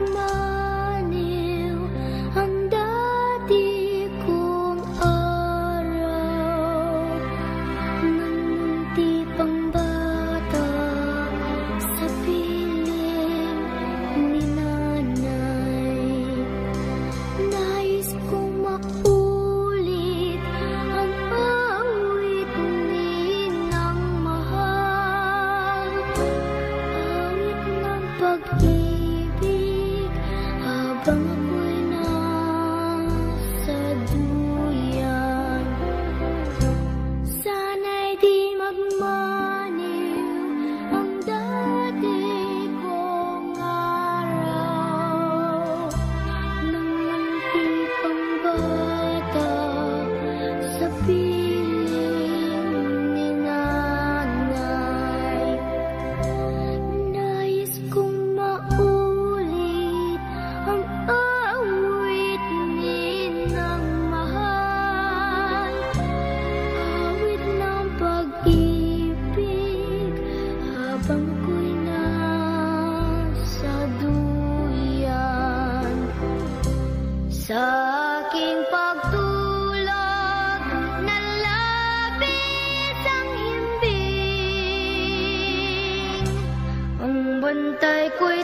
那。don't Sa aking pagtulog ang himbing Ang bantay ko'y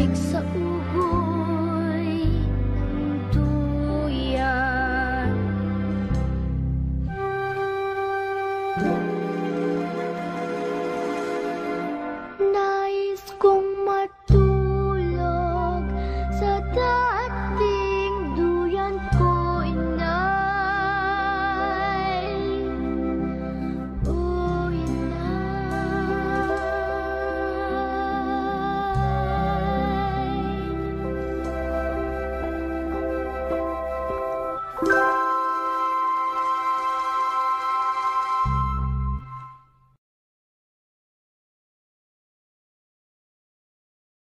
big something.